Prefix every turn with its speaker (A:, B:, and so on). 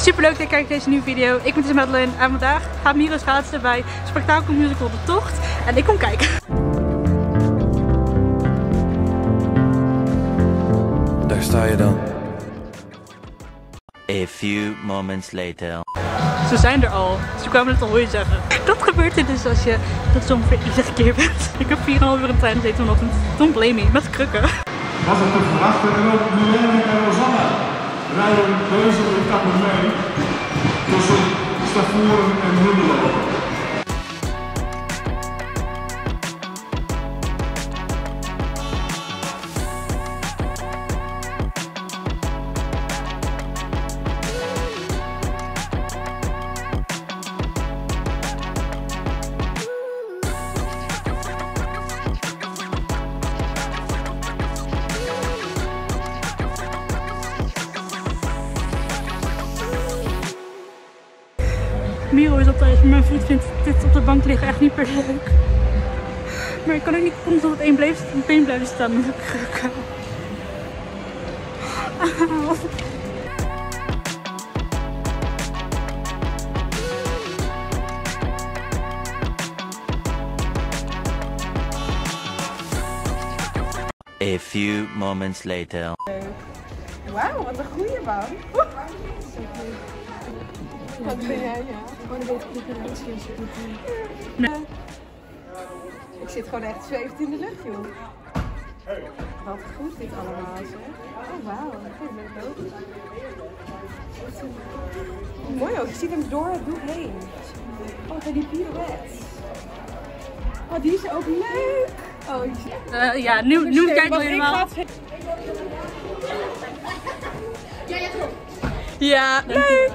A: super leuk dat je kijkt naar deze nieuwe video. Ik ben dus Madeleine en vandaag gaat Miro schaatsen bij Spektakel Musical De Tocht. En ik kom kijken.
B: Daar sta je dan.
C: A few moments later.
A: Ze zijn er al. Ze kwamen het al hoor je zeggen. Dat gebeurt er dus als je dat zo ongeveer iedere keer bent. Ik heb 4,5 uur de trein gezeten vanochtend. Don't blame me. Met krukken.
D: Was het te verwachten en ook Milene en Rosanna rijden mee tussen Stavoren en
A: Miro is maar mijn voet vindt dit op de bank liggen echt niet per se leuk. Maar ik kan ook niet komt op het één bleef, op één blijven staan met een krukken. Auw.
C: A few moments later.
E: Wauw, wat een goede man. Wat ben jij, ja? Gewoon een beetje
A: Nee.
E: Ik zit gewoon echt zwevend in de lucht, joh. Wat goed dit allemaal, zeg. Oh, wauw. Dat ben ik ook. Mooi ook, je ziet hem door het doek heen. Oh, bij die pirouette. Oh, die is ook leuk. Oh, ik zie
A: Eh, ja, nu, nu kijk ik helemaal.
E: ga-
A: Ja, leuk.